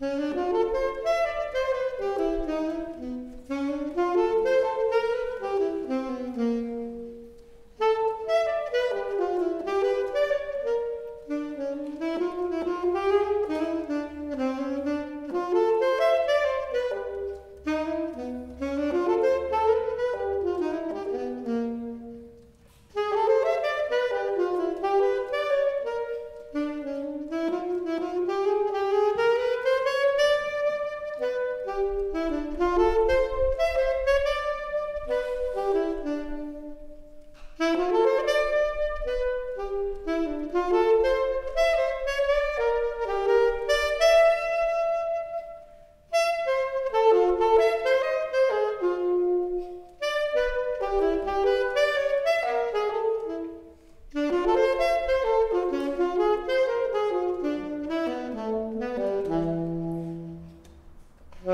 You.